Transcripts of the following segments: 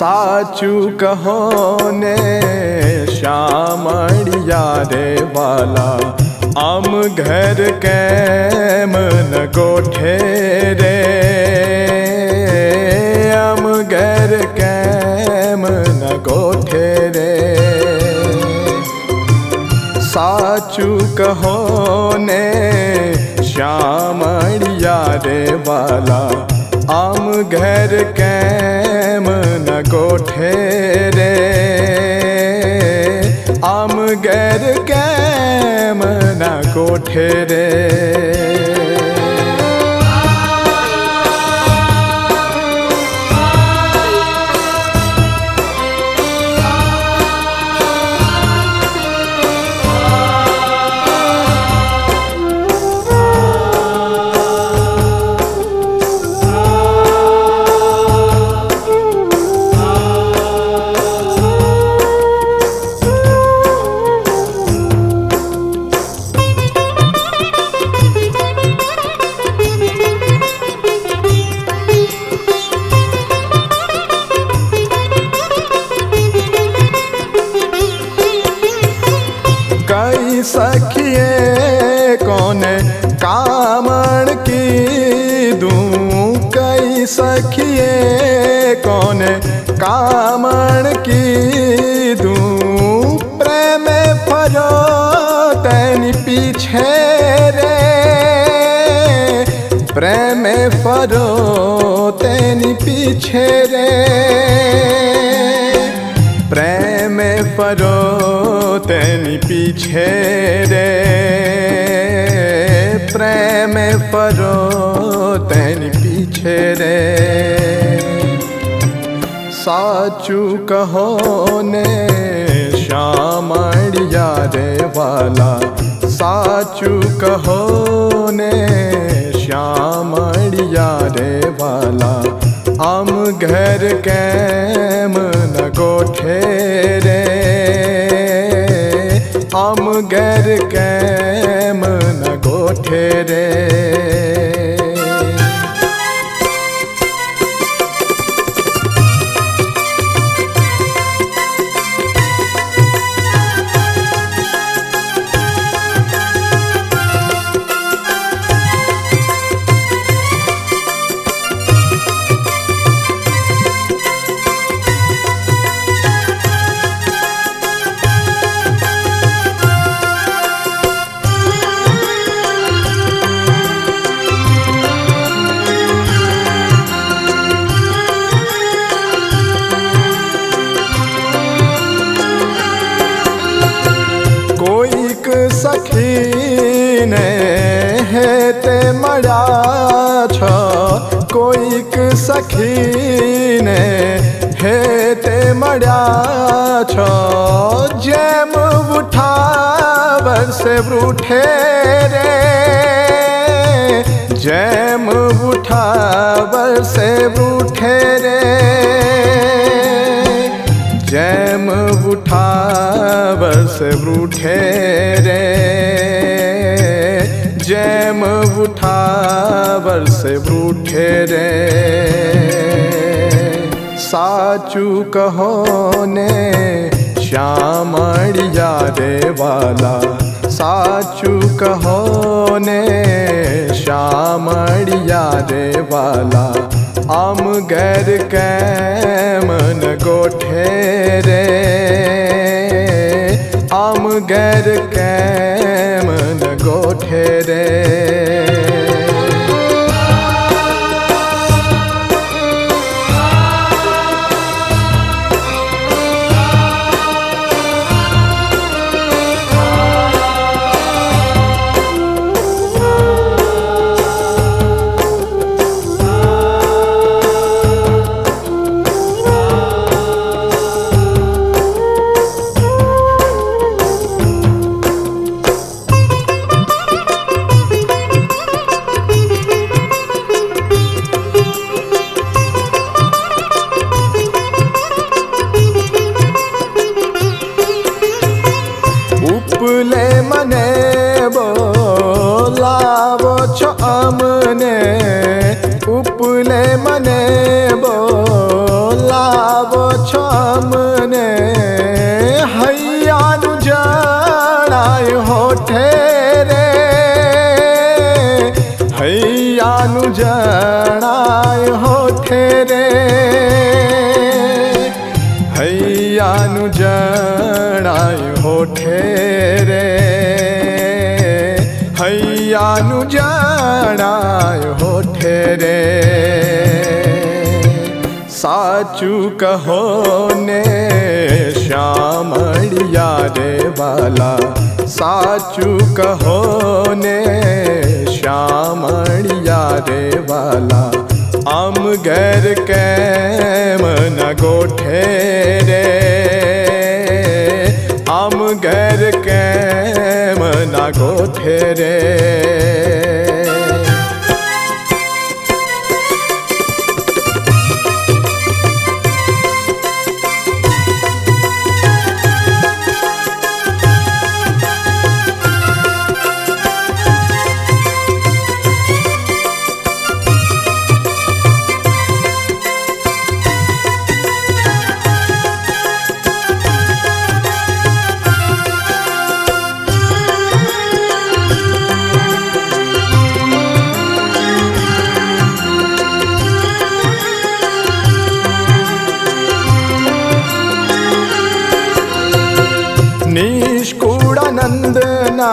સાચું કહો ને શ્યામળિયા રે વાલા આમ ઘર કેમ ન ગોઠે રે આમ ઘર કેમ ન ગોઠે રે સાચું કહો ને શ્યામળિયા રે વાલા आम घर कैम न कोठे रे आम घर कैम न कोठे रे सखिए, कौन कामण की दूँ कई सखिए, कौन कामण की दूँ प्रेम फरो तैन पीछे रे। प्रेम फरो तैन पीछे रे। तेनी पीछे रे प्रेम फरो तेनी पीछे रे साचू कहो ने श्यामड़िया रे वाला। साचू कहो ने श्यामड़िया रे वाला। आम घर कैम आम घर कैम न गोठे रे तिने हेते मड़ा छ। कोईक सखीने हेते मड़ा छो। जैम उठावर से रूठे रे। जैम उठावर से रूठे रे। जैम उठा बस रूठे रे। पर से रूठे रे। साचू कहो ने श्यामिया रे वाला। साचू कहो ने श्यामिया रे वाला। आम गैर कैमन गोठे रे। आम गैर कैमन गोठे रे। सामने उपले मने बोला वो छमने। हैयानु जड़ाय होठे रे। हैयानु जड़ाय होठे रे। हैयानु जड़ाय होठे रे। हैयानु जड़ ठेरे साचू कहो ने श्यामड़िया रे वाला। साचू कहो ने श्यामड़िया रे वाला। आम गैर कैम न गोठे रे। आम गैर कैम न गोठे रे।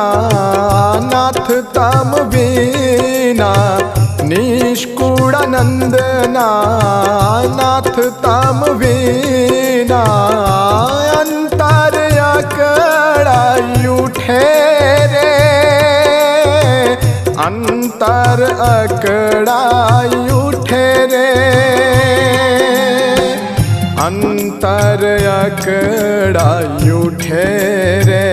नाथ तम वीना निष्कुड़ानंदना नाथ तम वीना अंतर अकड़ायु ठेरे अंतर अकड़ायु ठेरे अंतर अकड़ायु ठेरे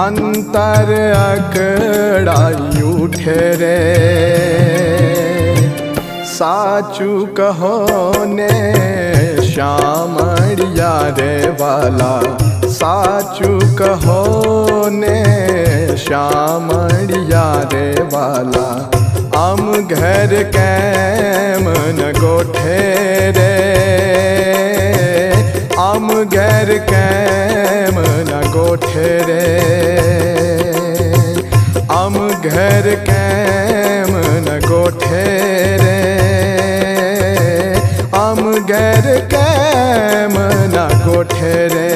अंतर अकड़ायु ठेरे साचू कहो ने, श्यामड़िया रे वाला। साचू कहो ने, श्यामड़िया रे वाला। आम घर कैम न गोठे रे। गैर कैम न गोठे रे हम घर कैम न गोठे रे हम घर कैम न गोठे रे